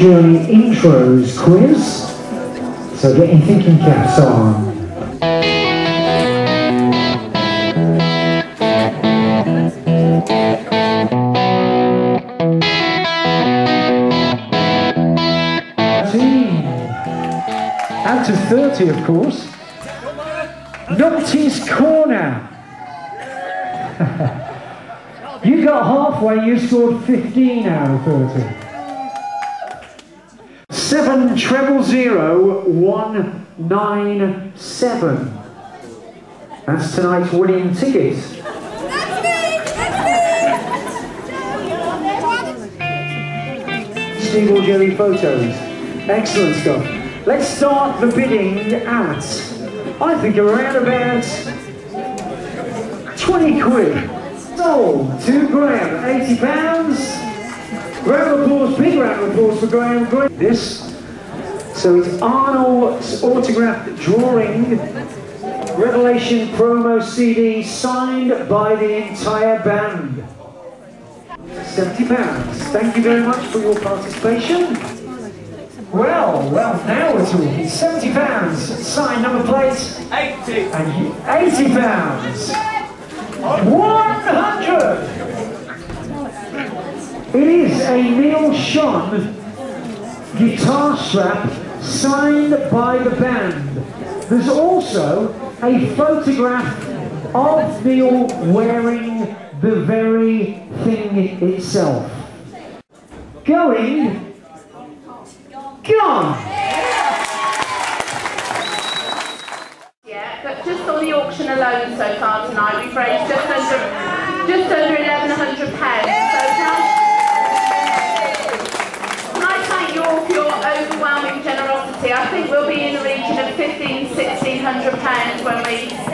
jury intros quiz. So get your thinking caps on. Thirty, of course. Naughty's Corner. you got halfway, you scored 15 out of 30. 7 treble 0 1 9 7. That's tonight's winning ticket. That's! Steve or Jerry photos. Excellent stuff. Let's start the bidding at, I think around about 20 quid. Sold to Graham, 80 pounds. Round of applause, big round of applause for Graham. Graham. This, so it's Arnel's autographed drawing, Revelation promo CD signed by the entire band. 70 pounds. Thank you very much for your participation. Well, well, now we're talking. 70 pounds. Sign number plate. 80. And you, 80 pounds. 100. It is a Neal Schon guitar strap signed by the band. There's also a photograph of Neal wearing the very thing itself. Going, gone. Yeah, but just on the auction alone so far tonight, we've raised just under, just under £1,100. So can I thank you all for your overwhelming generosity? I think we'll be in the region of £1,500, £1,600 when we